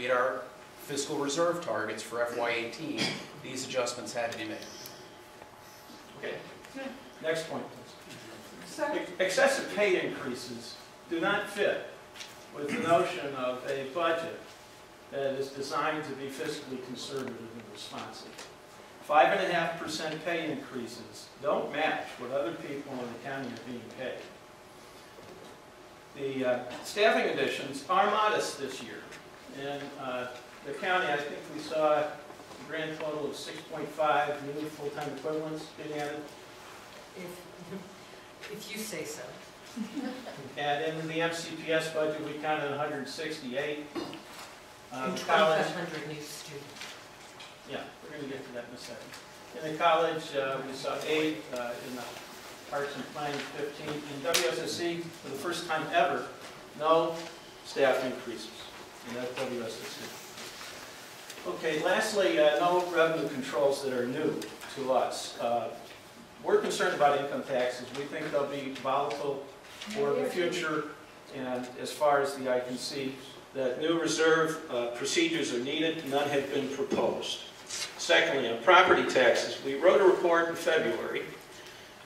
meet our fiscal reserve targets for FY eighteen, these adjustments had to be made. Okay. Next point, please. So, Ex- Excessive pay increases do not fit with the notion of a budget that is designed to be fiscally conservative and responsive. Five and a half percent pay increases don't match what other people in the county are being paid. The uh, staffing additions are modest this year. In uh, the county, I think we saw a grand total of 6.5 new full-time equivalents being added. If, if you say so. And in the MCPS budget, we counted 168. Um, And 2,500 new students. yeah, we're going to get to that in a second. In the college, uh, we saw eight, uh, in the arts and planning, 15. In WSSC, for the first time ever, no staff increases in. Okay, lastly, uh, no revenue controls that are new to us. Uh, We're concerned about income taxes. We think they'll be volatile for the future, and as far as the eye can see, that new reserve uh, procedures are needed, none have been proposed. Secondly, on property taxes, we wrote a report in February.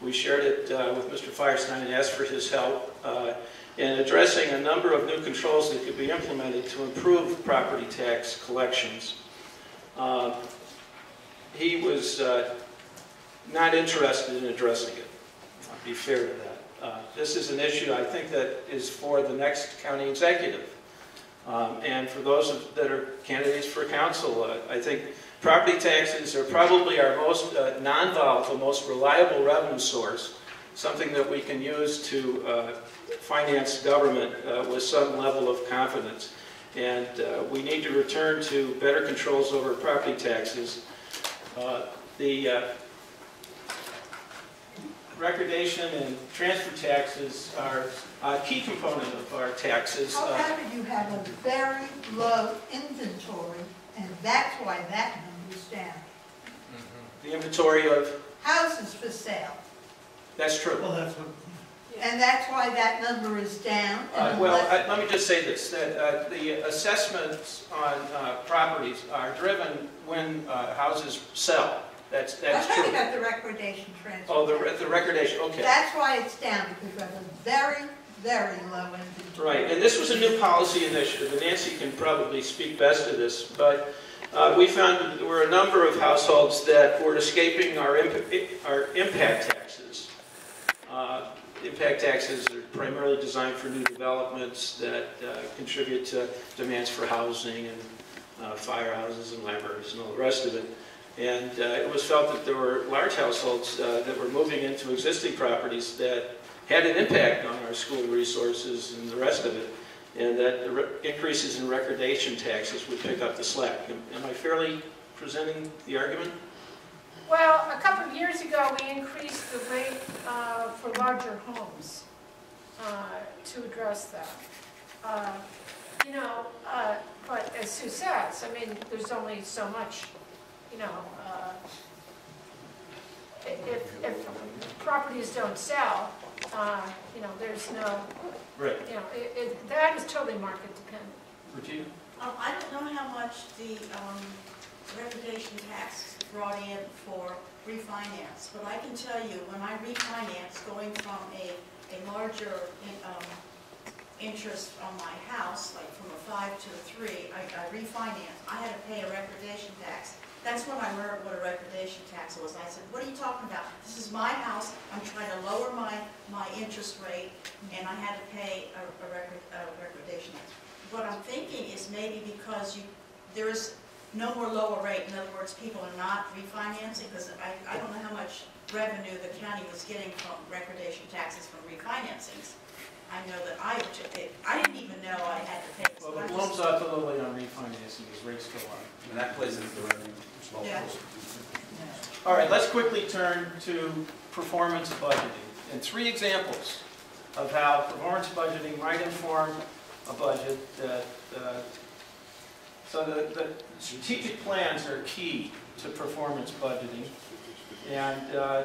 We shared it uh, with Mr. Firestine and asked for his help uh, in addressing a number of new controls that could be implemented to improve property tax collections. Uh, He was uh, not interested in addressing it, I'll be fair to that. Uh, This is an issue, I think, that is for the next county executive. Um, And for those of- that are candidates for council, uh, I think property taxes are probably our most uh, non-volatile, most reliable revenue source, something that we can use to uh, finance government uh, with some level of confidence. And uh, we need to return to better controls over property taxes. Uh, The uh, recordation and transfer taxes are a key component of our taxes. Uh, however, you have a very low inventory, and that's why that number is down. The inventory of, Houses for sale, that's true. Well, that's what, and that's why that number is down. Uh, and Well, unless- I- let me just say this, that uh, the assessments on uh, properties are driven when uh, houses sell. That's, that's I'm talking true. about the recordation transfer. Oh, the tax. the recordation, okay. That's why it's down, because we have a very, very low inventory. Right, and this was a new policy initiative, and Nancy can probably speak best to this, but uh, we found that there were a number of households that were escaping our imp- our impact taxes. Uh, Impact taxes are primarily designed for new developments that uh, contribute to demands for housing and uh, firehouses and libraries and all the rest of it. And uh, it was felt that there were large households uh, that were moving into existing properties that had an impact on our school resources and the rest of it, and that increases in recordation taxes would pick up the slack. Am am I fairly presenting the argument? Well, a couple of years ago, we increased the rate uh, for larger homes uh, to address that. Uh, You know, uh, but as Sue says, I mean, there's only so much, you know, uh, if, if properties don't sell, uh, you know, there's no, Right. you know, it, it- that is totally market dependent. Regina? Um, I don't know how much the, um, reputation tax brought in for refinance, but I can tell you, when I refinance, going from a, a larger, in- um, interest on my house, like from a five to a three, I, I I had to pay a recordation tax. That's when I learned what a recordation tax was. I said, what are you talking about? This is my house, I'm trying to lower my, my interest rate, and I had to pay a, a record, a recordation tax. What I'm thinking is maybe because you, there is no more lower rate, in other words, people are not refinancing, because I, I don't know how much revenue the county was getting from recordation taxes from refinancings. I know that I, I didn't even know I had to pay this. Well, but the I'm blooms just- out on refinancing as rates go up. And that plays into the revenue as. Yeah. All right, let's quickly turn to performance budgeting. And three examples of how performance budgeting might inform a budget that, uh, so the, the strategic plans are key to performance budgeting. And uh,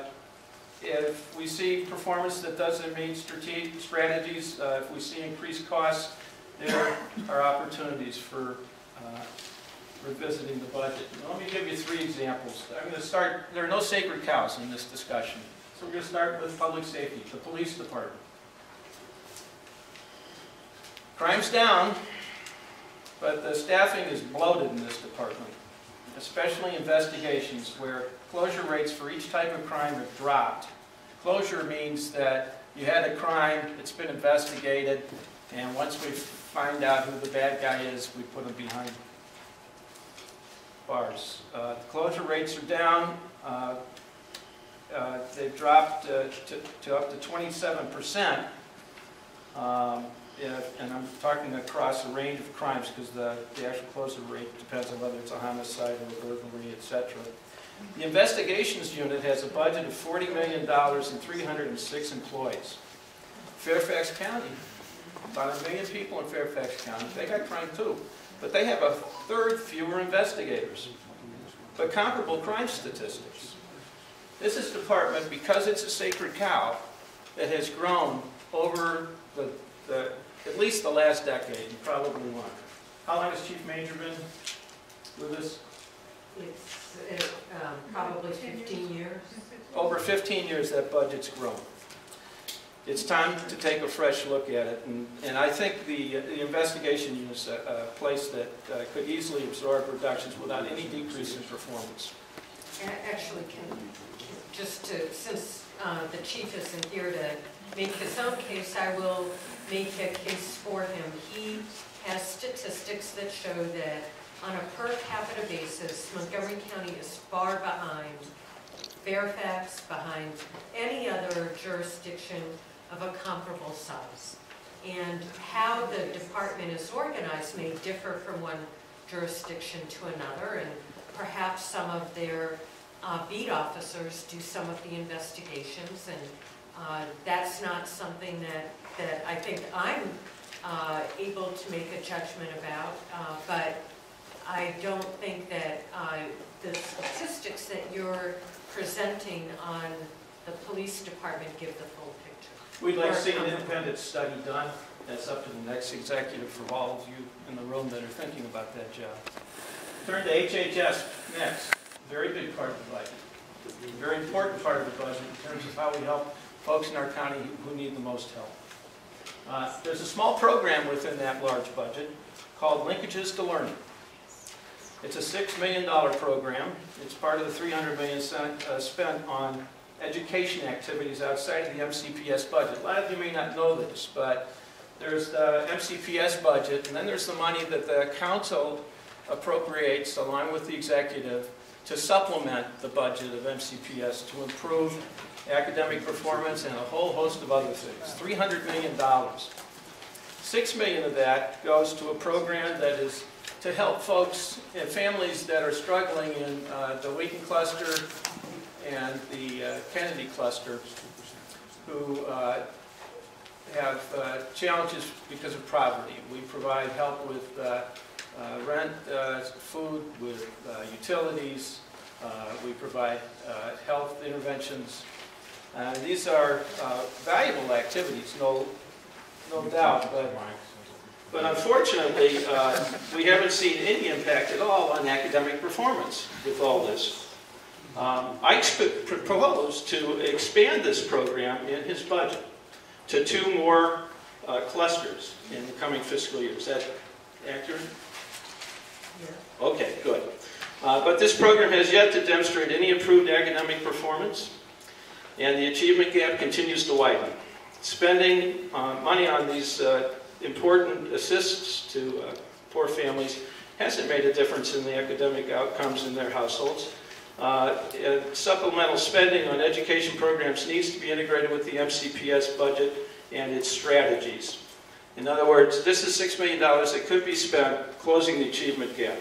if we see performance that doesn't meet strategies, uh, if we see increased costs, there are opportunities for uh, revisiting the budget. Now, Let me give you three examples. I'm going to start, there are no sacred cows in this discussion. So we're going to start with public safety, the police department. Crime's down, but the staffing is bloated in this department, especially investigations where closure rates for each type of crime have dropped. Closure means that you had a crime, it's been investigated, and once we find out who the bad guy is, we put him behind bars. Uh, Closure rates are down. Uh, uh, They've dropped uh, to to up to 27%. Um, yeah, And I'm talking across a range of crimes because the the actual closure rate depends on whether it's a homicide or a burglary, et cetera. The investigations unit has a budget of $40 million and 306 employees. Fairfax County, about a million people in Fairfax County, they got crime too, but they have a third fewer investigators, but comparable crime statistics. This is a department, because it's a sacred cow, that has grown over the, the, at least the last decade, and probably longer. How long has Chief Manger been with us? It's uh, um, probably 15 years. Over 15 years, that budget's grown. It's time to take a fresh look at it, and, and I think the, the investigation unit's a, a place that uh, could easily absorb reductions without any decrease in performance. Actually, can, just to, since uh, the chief isn't here to make his own case, I will make a case for him. He has statistics that show that on a per capita basis, Montgomery County is far behind Fairfax, behind any other jurisdiction of a comparable size. And how the department is organized may differ from one jurisdiction to another, and perhaps some of their uh, beat officers do some of the investigations, and uh, that's not something that, that I think I'm uh, able to make a judgment about, uh, but I don't think that uh, the statistics that you're presenting on the police department give the full picture. We'd like to see an independent study done. That's up to the next executive for all of you in the room that are thinking about that job. Turn to HHS next. Very big part of the budget. A Very important part of the budget in terms of how we help folks in our county who need the most help. Uh, There's a small program within that large budget called Linkages to Learning. It's a $6 million program. It's part of the $300 million cent- uh, spent on education activities outside of the MCPS budget. A lot of you may not know this, but there's the MCPS budget, and then there's the money that the council appropriates along with the executive to supplement the budget of MCPS to improve academic performance and a whole host of other things. $300 million. 6 million of that goes to a program that is to help folks and families that are struggling in uh, the Wheaton cluster and the uh, Kennedy cluster who uh, have uh, challenges because of poverty. We provide help with uh, uh, rent, food, with utilities. Uh, We provide uh, health interventions. Uh, These are uh, valuable activities, no, no doubt, but but unfortunately, uh, we haven't seen any impact at all on academic performance with all this. Um, I exp- propose to expand this program in his budget to two more uh, clusters in the coming fiscal year. Is that accurate? Okay, good. Uh, But this program has yet to demonstrate any improved academic performance, and the achievement gap continues to widen. Spending uh, money on these uh, important assists to uh, poor families hasn't made a difference in the academic outcomes in their households. Uh, Supplemental spending on education programs needs to be integrated with the MCPS budget and its strategies. In other words, this is $6 million that could be spent closing the achievement gap.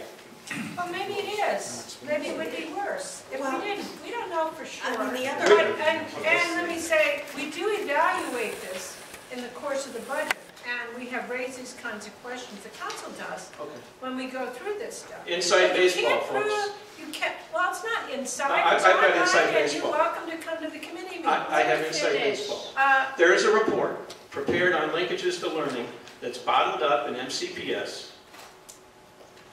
Well, maybe it is. Maybe it would be worse. If Well- we didn't, we don't know for I sure. mean, the But, other, and, and let me say, we do evaluate this in the course of the budget, and we have raised these kinds of questions, the council does, Okay. when we go through this stuff. Inside But you baseball, can't folks. prove- You can't, well, it's not inside, I- it's I've got inside baseball. you're welcome to come to the committee meetings. I I have inside Finish. baseball. Uh, There is a report prepared on linkages to learning that's bottomed up in MCPS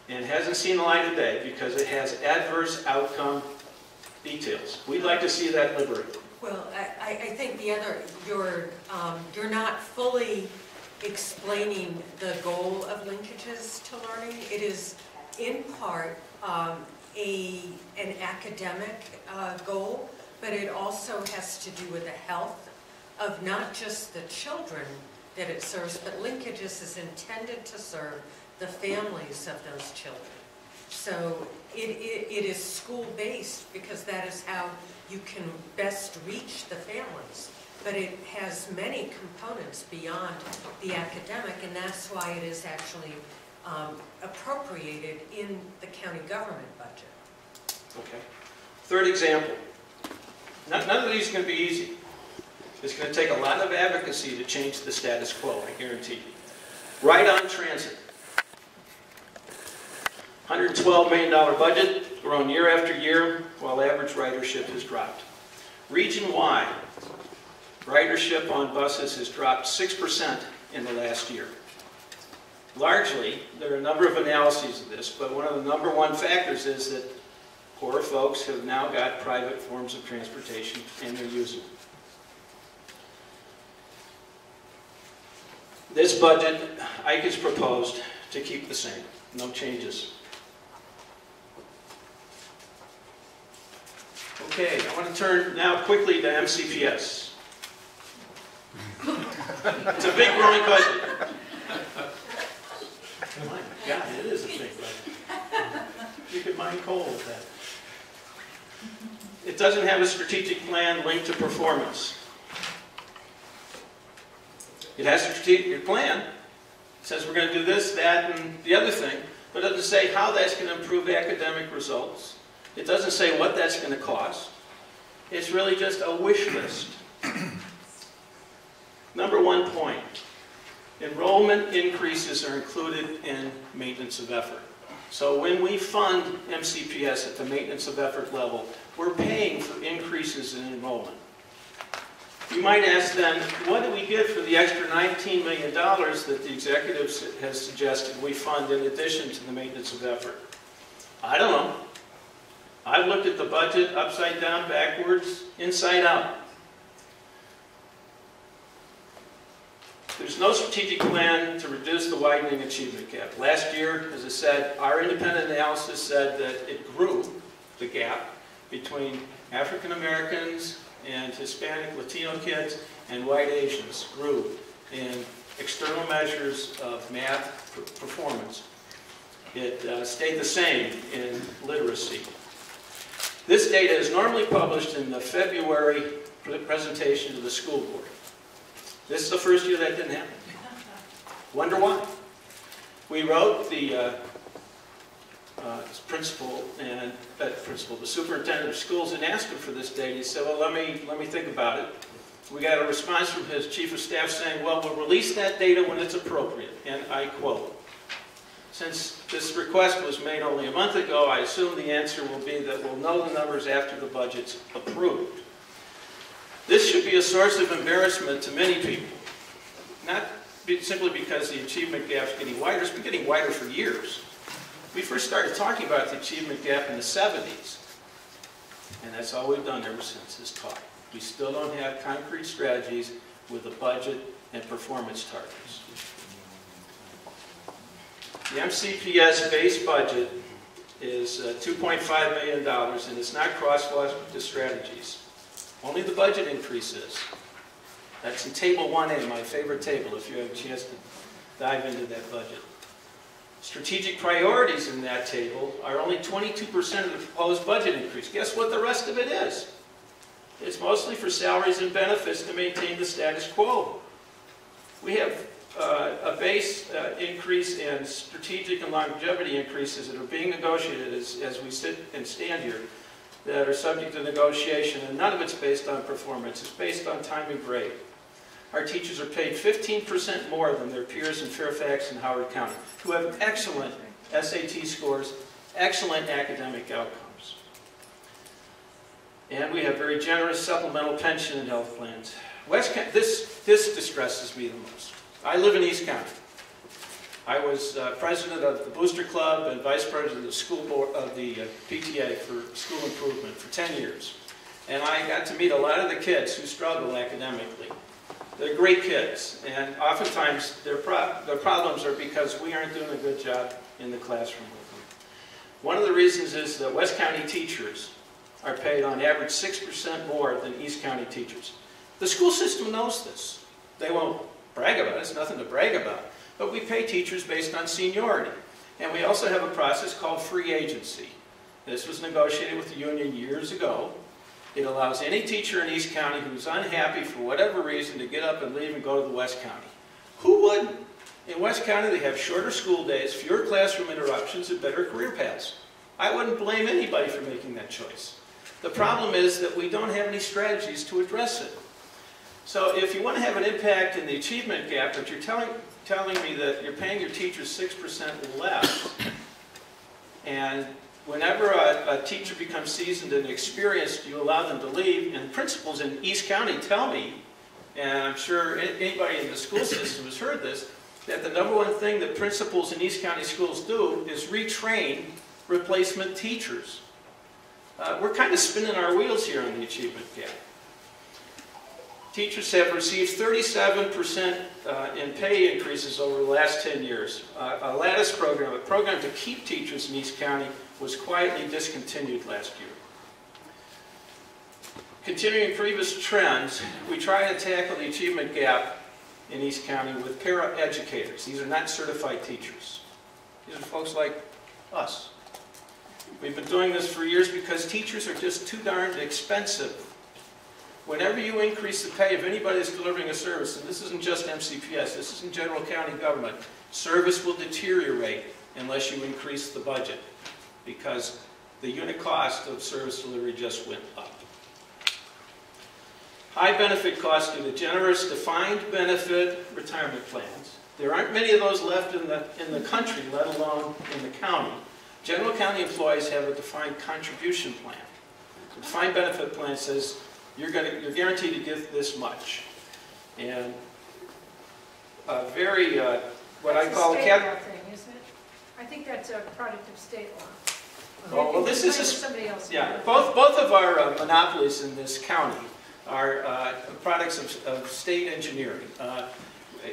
and hasn't seen the light of day because it has adverse outcome details. We'd like to see that liberated. Well, I, I think the other, you're, um, you're not fully explaining the goal of linkages to learning. It is in part um, a, an academic uh, goal, but it also has to do with the health of not just the children that it serves, but linkages is intended to serve the families of those children. So it, it, it is school-based because that is how you can best reach the families. But it has many components beyond the academic, and that's why it is actually um, appropriated in the county government budget. Okay. Third example. None none of these are going to be easy. It's going to take a lot of advocacy to change the status quo, I guarantee you. Right on transit. $112 million budget, grown year after year, while average ridership has dropped. Region-wide, ridership on buses has dropped 6% in the last year. Largely, there are a number of analyses of this, but one of the number one factors is that Poor folks have now got private forms of transportation and they're using them. This budget, Ike has proposed to keep the same, no changes. Okay, I want to turn now quickly to MCPS. It's a big growing budget. My God, it is a big budget. You could mine coal with that. It doesn't have a strategic plan linked to performance. It has a strategic plan. It says we're going to do this, that, and the other thing, but it doesn't say how that's going to improve academic results. It doesn't say what that's going to cost. It's really just a wish list. Number one point, enrollment increases are included in maintenance of effort. So when we fund MCPS at the maintenance of effort level, we're paying for increases in enrollment. You might ask then, what do we get for the extra $19 million that the executive has suggested we fund in addition to the maintenance of effort? I don't know. I've looked at the budget upside down, backwards, inside out. There's no strategic plan to reduce the widening achievement gap. Last year, as I said, our independent analysis said that it grew, the gap, between African Americans and Hispanic Latino kids and white Asians grew in external measures of math performance. It uh, stayed the same in literacy. This data is normally published in the February presentation to the school board. This is the first year that didn't happen. Wonder why? We wrote the uh, uh, principal and uh, principal, the superintendent of schools, and asked him for this data. He said, "Well, let me let me think about it." We got a response from his chief of staff saying, "Well, we'll release that data when it's appropriate." And I quote. Since this request was made only a month ago, I assume the answer will be that we'll know the numbers after the budget's approved. This should be a source of embarrassment to many people, not simply because the achievement gap is getting wider, it's been getting wider for years. We first started talking about the achievement gap in the 70s, and that's all we've done ever since is talk. We still don't have concrete strategies with a budget and performance targets. The MCPS base budget is uh, $2.5 million, and it's not crosswalk to strategies. Only the budget increases. That's in Table 1A, my favorite table, if you have a chance to dive into that budget. Strategic priorities in that table are only 22% of the proposed budget increase. Guess what the rest of it is? It's mostly for salaries and benefits to maintain the status quo. We have uh, a base uh, increase and strategic and longevity increases that are being negotiated as, as we sit and stand here that are subject to negotiation, and none of it's based on performance. It's based on time and grade. Our teachers are paid 15% more than their peers in Fairfax and Howard County, who have excellent SAT scores, excellent academic outcomes. And we have very generous supplemental pension and health plans. West this, this distresses me the most. I live in East County. I was uh, president of the Booster Club and vice president of the school board, of the uh, PTA for school improvement for 10 years. And I got to meet a lot of the kids who struggle academically. They're great kids, and oftentimes their, pro their problems are because we aren't doing a good job in the classroom with them. One of the reasons is that West County teachers are paid on average 6% more than East County teachers. The school system knows this. They won't brag about it, it's nothing to brag about. But we pay teachers based on seniority. And we also have a process called free agency. This was negotiated with the union years ago. It allows any teacher in East County who's unhappy for whatever reason to get up and leave and go to the West County. Who wouldn't? In West County, they have shorter school days, fewer classroom interruptions, and better career paths. I wouldn't blame anybody for making that choice. The problem is that we don't have any strategies to address it. So if you want to have an impact in the achievement gap, but you're telling, telling me that you're paying your teachers 6% less, and whenever a, a teacher becomes seasoned and experienced, you allow them to leave, and principals in East County tell me, and I'm sure anybody in the school system has heard this, that the number one thing that principals in East County schools do is retrain replacement teachers. Uh, we're kind of spinning our wheels here on the achievement gap. Teachers have received 37% uh, in pay increases over the last 10 years. Uh, A Lattice program, a program to keep teachers in East County, was quietly discontinued last year. Continuing previous trends, we try to tackle the achievement gap in East County with para-educators. These are not certified teachers. These are folks like us. We've been doing this for years because teachers are just too darned expensive Whenever you increase the pay of anybody that's delivering a service, and this isn't just MCPS, this is in general county government, service will deteriorate unless you increase the budget because the unit cost of service delivery just went up. High benefit costs due to generous defined benefit retirement plans. There aren't many of those left in the, in the country, let alone in the county. General county employees have a defined contribution plan. The defined benefit plan says you're going to, you're guaranteed to give this much. And a very, uh, what I That's a call a law thing, isn't it? I think that's a product of state law. Oh, well, this is Somebody else. Yeah, both, both of our uh, monopolies in this county are uh, products of, of state engineering. Uh,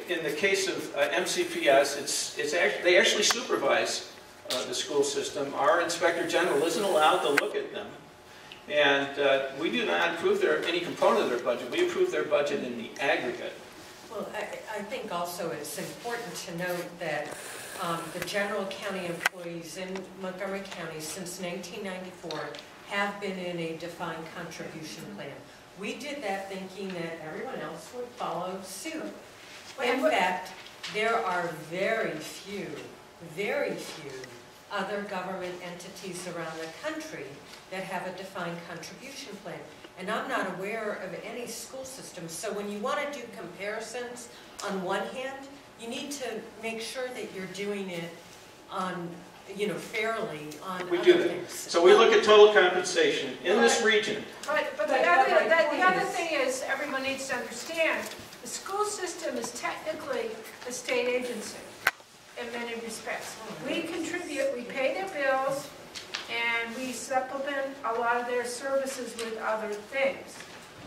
In the case of uh, MCPS, it's, it's they actually supervise uh, the school system. Our inspector general isn't allowed to look at them. And uh, we do not approve their, any component of their budget. We approve their budget in the aggregate. Well, I, I think also it's important to note that um, the general county employees in Montgomery County since 1994 have been in a defined contribution plan. We did that thinking that everyone else would follow suit. In fact, there are very few, very few other government entities around the country that have a defined contribution plan. And I'm not aware of any school system. So when you want to do comparisons, on one hand, you need to make sure that you're doing it on, you know, fairly on We do that. things. So we look at total compensation in this region. But, but the But- other, but my the- the other thing is, everyone needs to understand, the school system is technically a state agency in many respects. We contribute, we pay their bills, and we supplement a lot of their services with other things.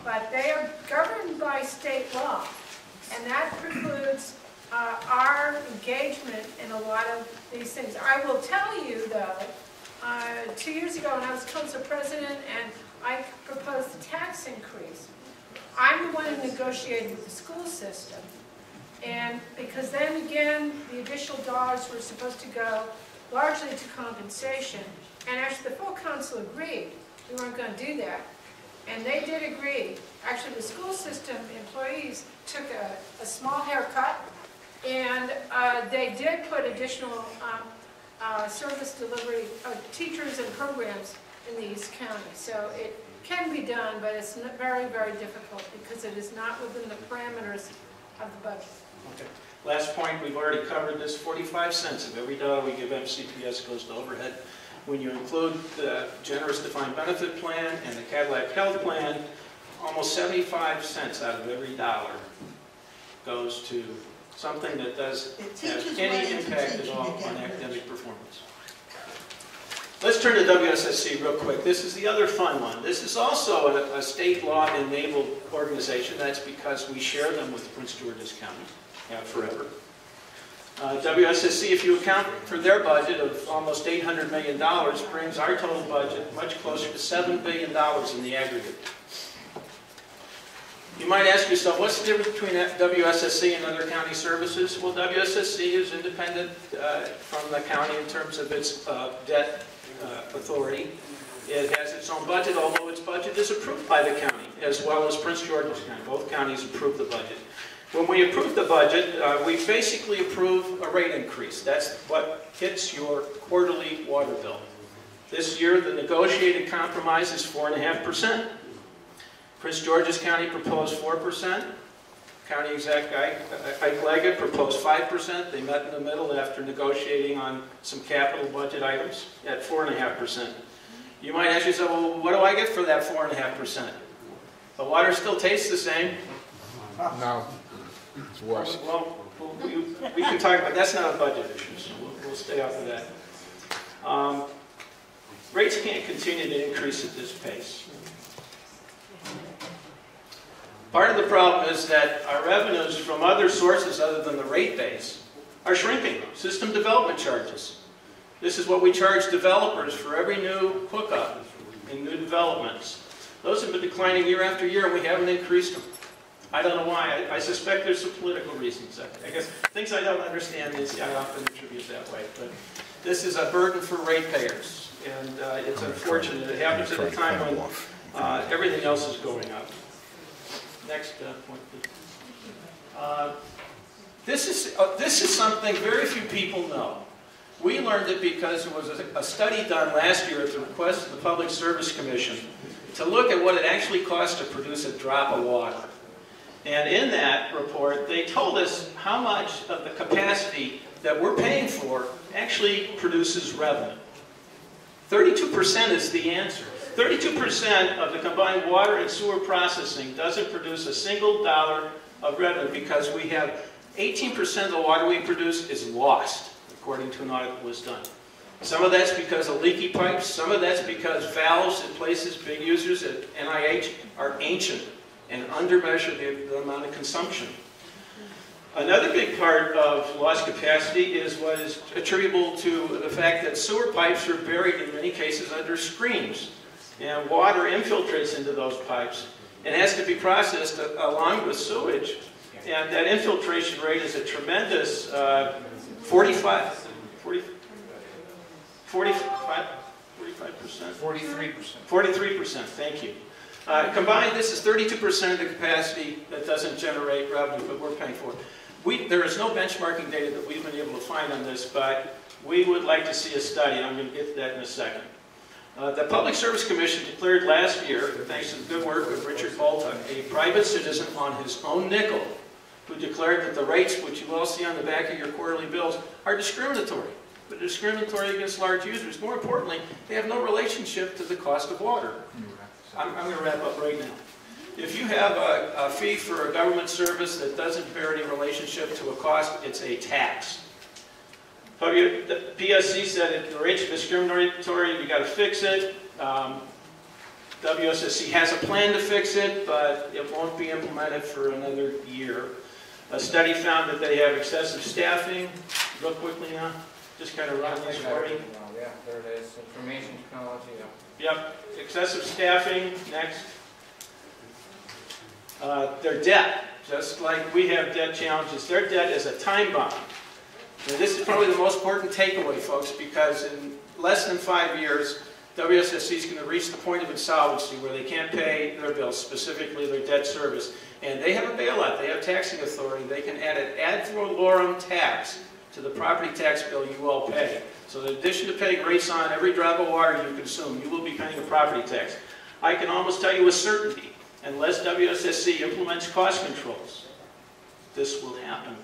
But they are governed by state law, and that precludes uh, our engagement in a lot of these things. I will tell you, though, uh, two years ago, when I was council president and I proposed a tax increase, I'm the one who negotiated with the school system. And because then again, the additional dollars were supposed to go largely to compensation. And actually, the full council agreed we weren't going to do that. And they did agree. Actually, the school system employees took a, a small haircut, and uh, they did put additional um, uh, service delivery, uh, teachers and programs in the East County. So it can be done, but it's very, very difficult because it is not within the parameters of the budget. Okay. Last point, we've already covered this, 45 cents of every dollar we give MCPS goes to overhead. When you include the generous defined benefit plan and the Cadillac Health Plan, almost 75 cents out of every dollar goes to something that does have any impact at all on academic performance. Let's turn to WSSC real quick. This is the other fun one. This is also a, a state law enabled organization. That's because we share them with Prince George's County, have forever. Uh, WSSC, if you account for their budget of almost $800 million, brings our total budget much closer to $7 billion in the aggregate. You might ask yourself, what's the difference between WSSC and other county services? Well, WSSC is independent uh, from the county in terms of its uh, debt uh, authority. It has its own budget, although its budget is approved by the county, as well as Prince George's County. Both counties approve the budget. When we approve the budget, uh, we basically approve a rate increase. That's what hits your quarterly water bill. This year, the negotiated compromise is 4.5%. Prince George's County proposed 4%. County Exec Ike Ike Leggett proposed 5%. They met in the middle after negotiating on some capital budget items at 4.5%. You might ask yourself, well, what do I get for that 4.5%? The water still tastes the same. No, it's worse. Well, we, we can talk about, that's not a budget issue, so we'll, we'll stay off of that. Um, Rates can't continue to increase at this pace. Part of the problem is that our revenues from other sources other than the rate base are shrinking. System development charges. This is what we charge developers for every new hookup in new developments. Those have been declining year after year, and we haven't increased them. I don't know why. I, I suspect there's some political reasons. I, I guess things I don't understand is I often attribute that way. But this is a burden for ratepayers, and uh, it's unfortunate. It happens at a time when uh, everything else is going up. Next uh, point, please. Uh, this is uh, this is something very few people know. We learned it because there was a, a study done last year at the request of the Public Service Commission to look at what it actually costs to produce a drop of water. And in that report, they told us how much of the capacity that we're paying for actually produces revenue. 32% is the answer. 32% of the combined water and sewer processing doesn't produce a single dollar of revenue because we have 18% of the water we produce is lost, according to an audit that was done. Some of that's because of leaky pipes. Some of that's because valves in places big users at NIH are ancient and undermeasure the, the amount of consumption. Another big part of lost capacity is what is attributable to the fact that sewer pipes are buried in many cases under screens. And water infiltrates into those pipes and has to be processed along with sewage. And that infiltration rate is a tremendous uh, 45, 40, 45, 45%. Forty-three percent. 43%, thank you. Uh, Combined, this is 32% of the capacity that doesn't generate revenue, but we're paying for it. We, there is no benchmarking data that we've been able to find on this, but we would like to see a study, and I'm going to get to that in a second. Uh, The Public Service Commission declared last year, thanks to the good work of Richard Baltuck, a private citizen on his own nickel, who declared that the rates, which you all see on the back of your quarterly bills, are discriminatory. But discriminatory against large users. More importantly, they have no relationship to the cost of water. I'm, I'm going to wrap up right now. If you have a, a fee for a government service that doesn't bear any relationship to a cost, it's a tax. The PSC said if the rates are discriminatory, you got to fix it. Um, WSSC has a plan to fix it, but it won't be implemented for another year. A study found that they have excessive staffing. Real quickly now, just kind of run this for me. Yeah, there it is, information technology, yeah. Yep, excessive staffing, next. Uh, Their debt, just like we have debt challenges, their debt is a time bomb. And this is probably the most important takeaway, folks, because in less than five years, WSSC is going to reach the point of insolvency where they can't pay their bills, specifically their debt service. And they have a bailout, they have taxing authority, they can add an ad valorem tax to the property tax bill you all pay. So in addition to paying rates on every drop of water you consume, you will be paying a property tax. I can almost tell you with certainty, unless WSSC implements cost controls, this will happen.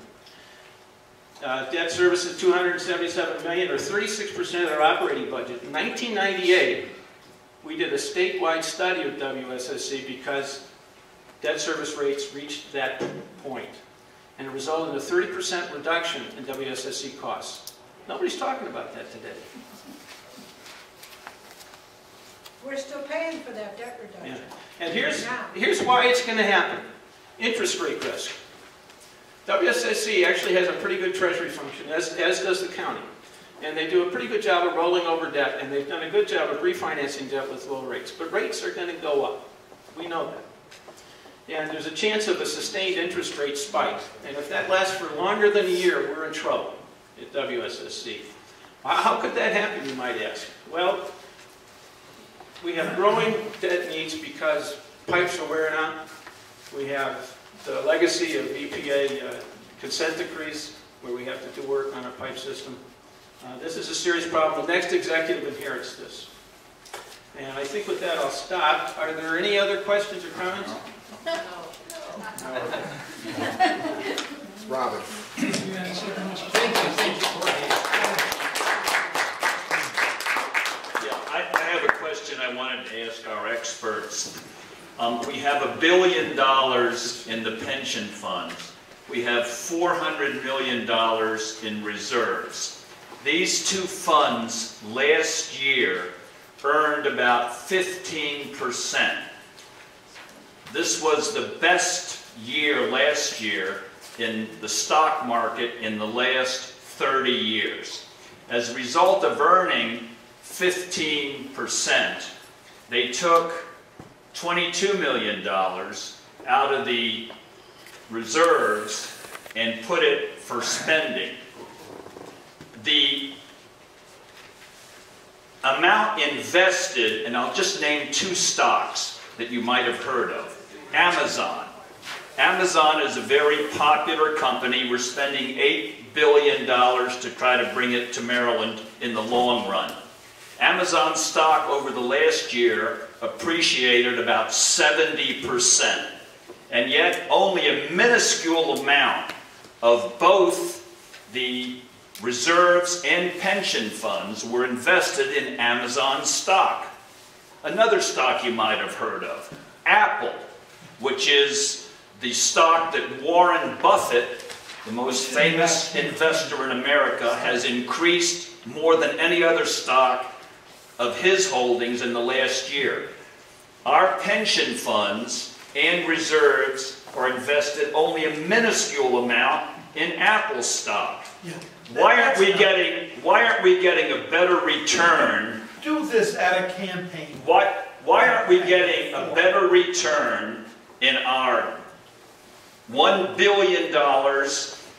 Uh, debt service is 277 million, or 36% of their operating budget. In 1998, we did a statewide study of WSSC because debt service rates reached that and it resulted in a 30% reduction in WSSC costs. Nobody's talking about that today. We're still paying for that debt reduction. Yeah. And here's, here's why it's going to happen. Interest rate risk. WSSC actually has a pretty good treasury function, as, as does the county. And they do a pretty good job of rolling over debt, and they've done a good job of refinancing debt with low rates. But rates are going to go up. We know that. And there's a chance of a sustained interest rate spike. And if that lasts for longer than a year, we're in trouble at WSSC. How- How could that happen, you might ask? Well, we have growing debt needs because pipes are wearing out. We have the legacy of EPA uh, consent decrees where we have to do work on our pipe system. Uh, This is a serious problem. The next executive inherits this. And I think with that, I'll stop. Are there any other questions or comments? No. Thank you, thank you, Courtney. Yeah, I, I have a question I wanted to ask our experts. Um, we have a billion dollars in the pension funds. We have four hundred million dollars in reserves. These two funds last year earned about fifteen percent. This was the best year last year in the stock market in the last 30 years. As a result of earning 15%, they took $22 million out of the reserves and put it for spending. The amount invested, and I'll just name two stocks that you might have heard of. Amazon. Amazon is a very popular company. We're spending $8 billion to try to bring it to Maryland in the long run. Amazon stock over the last year appreciated about 70%. And yet only a minuscule amount of both the reserves and pension funds were invested in Amazon stock. Another stock you might have heard of, Apple, which is the stock that Warren Buffett, the most famous investor in America, has increased more than any other stock of his holdings in the last year. Our pension funds and reserves are invested only a minuscule amount in Apple stock. Yeah. Why aren't we getting, why aren't we getting a better return do this at a campaign. why, why aren't we getting a better return in our $1 billion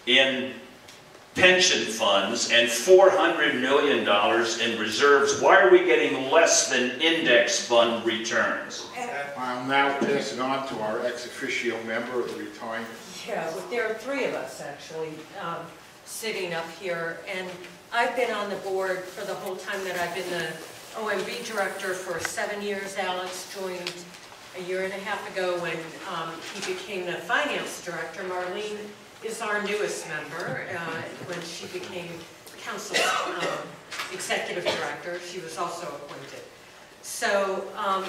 in pension funds and $400 million in reserves? Why are we getting less than index fund returns? I'll now pass it on to our ex officio member of the retirement. Yeah, well, there are three of us actually um, sitting up here, and I've been on the board for the whole time that I've been the OMB director for seven years. Alex joined a year and a half ago when um, he became the finance director. Marlene is our newest member. uh, When she became council um, executive director, she was also appointed. So um,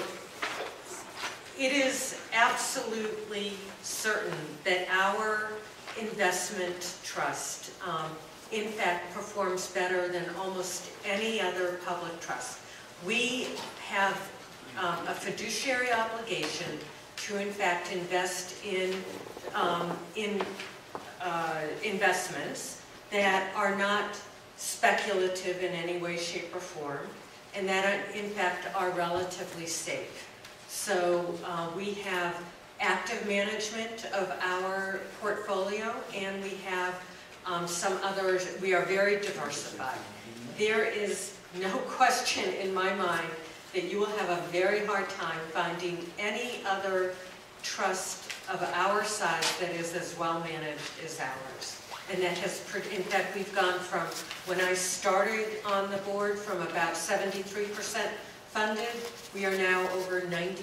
it is absolutely certain that our investment trust, um, in fact, performs better than almost any other public trust. We have um, a fiduciary obligation to, in fact, invest in, um, in uh, investments that are not speculative in any way, shape, or form, and that, in fact, are relatively safe. So uh, we have active management of our portfolio, and we have um, some others, we are very diversified. There is no question in my mind that you will have a very hard time finding any other trust of our size that is as well managed as ours. And that has, in fact, we've gone from, when I started on the board, from about 73% funded, we are now over 92%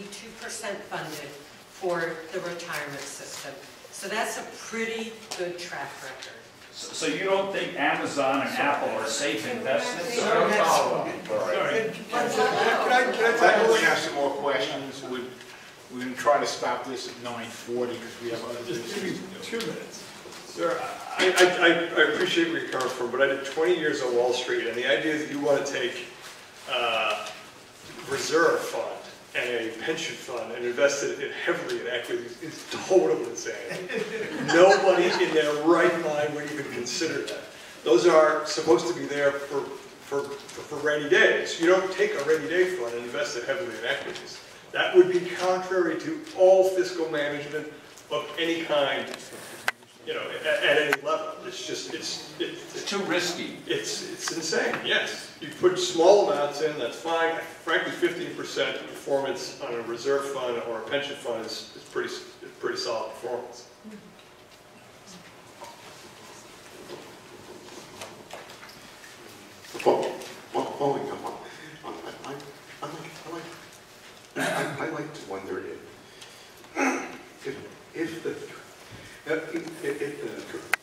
funded for the retirement system. So that's a pretty good track record. So so you don't think Amazon and Apple are safe investments? No follow-up. All right. Can I, can I Let tell me you? have some more questions. We- We're going to try to stop this at 9:40 because we have other Just give me business to do. two minutes. Sir, I, I, I- I appreciate where you're coming from, but I did 20 years on Wall Street, and the idea that you want to take uh, reserve fund and a pension fund and invest it in heavily in equities is total insane. Nobody in their right mind would even consider that. Those are supposed to be there for, for, for rainy days. You don't take a rainy day fund and invest it heavily in equities. That would be contrary to all fiscal management of any kind, you know, at, at any level. It's just, it's, it's, It's too risky. it's, it's insane, yes. You put small amounts in, that's fine. Frankly, fifteen percent performance on a reserve fund or a pension fund is, is pretty, pretty solid performance. Well, well, following up on, on, I, I, I like, I like, I, I like to wonder if, if, if the, if, if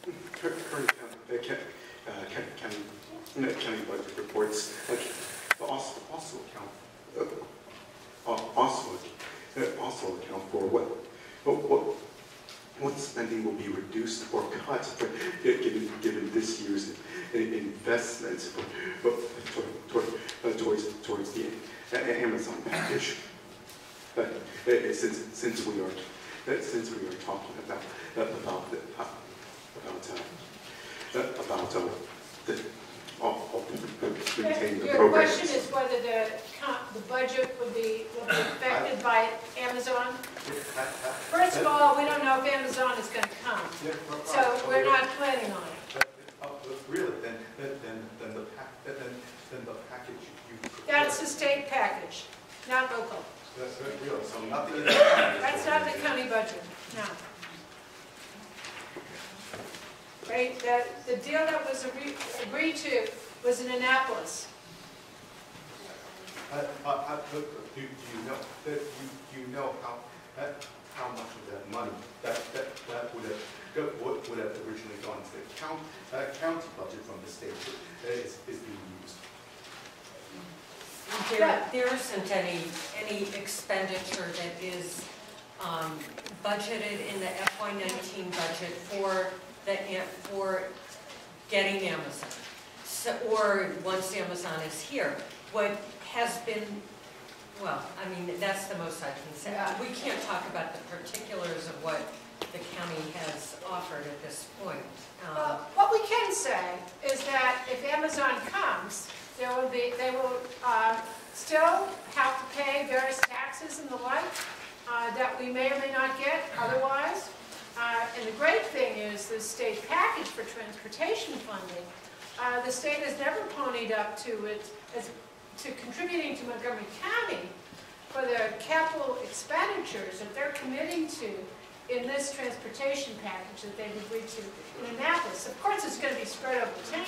the current, uh, ca- uh, county, uh, county budget reports, uh, also, also account, uh, uh, also, uh, also account for what, what, what, spending will be reduced or cut, given, given this year's in- investments for- for- toward- uh, towards, towards the Amazon package. Uh, uh, Since, since we are, uh, since we are talking about, uh, about, the- uh, about, uh, uh, about uh, the, of- of maintaining the Your question is whether the, the budget would be, will be affected by Amazon? First of all, we don't know if Amazon is gonna come, so we're not planning on it. But, uh, Really, then, then, then- then the then, then the package you. That's the state package, not local. That's not real, so nothing in the. That's not the county budget, no. Right, the, the deal that was agree- agreed to was in Annapolis. Uh, uh, uh, do, do you know, that you, do you know how, uh, how much of that money that, that, that would have, go- would, would have originally gone to the count, uh, county budget from the state uh, is, is being used? There, there isn't any, any expenditure that is um, budgeted in the FY nineteen budget for the, for getting Amazon. So, or once Amazon is here. What has been, well, I mean, that's the most I can say. We can't talk about the particulars of what the county has offered at this point. Um, Well, what we can say is that if Amazon comes, there will be, they will um, still have to pay various taxes and the like uh, that we may or may not get otherwise. Uh, And the great thing is the state package for transportation funding, uh, the state has never ponied up to it, as- to contributing to Montgomery County for the capital expenditures that they're committing to in this transportation package that they've agreed to in Annapolis. Of course, it's going to be spread over town.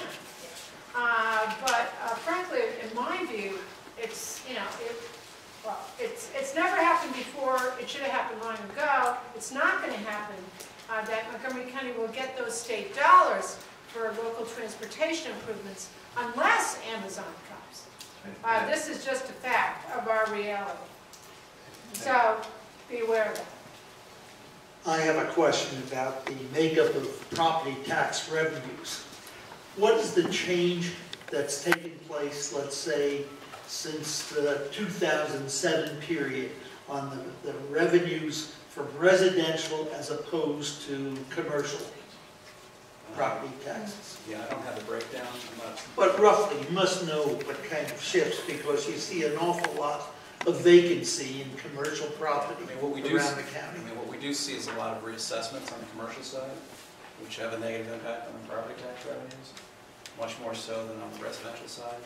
Uh, But uh, frankly, in my view, it's, you know, it, well, it's, it's never happened before, it should have happened long ago. It's not going to happen uh, that Montgomery County will get those state dollars for local transportation improvements unless Amazon comes. Uh, This is just a fact of our reality. So be aware of that. I have a question about the makeup of property tax revenues. What is the change that's taken place, let's say, since the 2007 period on the the revenues from residential as opposed to commercial property taxes? Yeah, I don't have the breakdown, not But roughly, you must know what kind of shifts, because you see an awful lot of vacancy in commercial property I mean, what we do, around the I county. mean, what we do see is a lot of reassessments on the commercial side, which have a negative impact on the property tax revenues, much more so than on the residential side.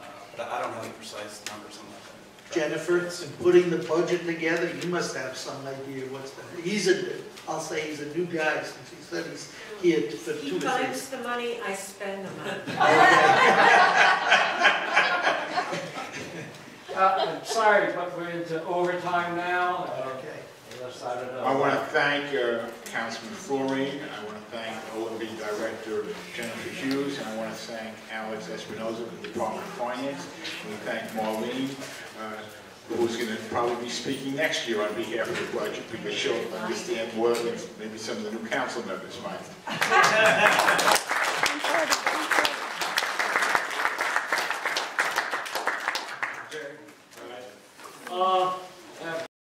Uh, But I don't have the precise numbers on that. Jennifer, in putting the budget together, you must have some idea what's, the- he's a, I'll say he's a new guy since he said he's here for He two or three. finds the money, I spend the money. Uh, I'm sorry, but we're into overtime now. Okay. Yes, I don't. I want to thank uh, Councilman Floreen, I want to thank OMB Director Jennifer Hughes, and I want to thank Alex Espinosa from the Department of Finance. I want to thank Marlene uh, who's going to probably be speaking next year on behalf of the budget, because she'll understand more than maybe some of the new council members might.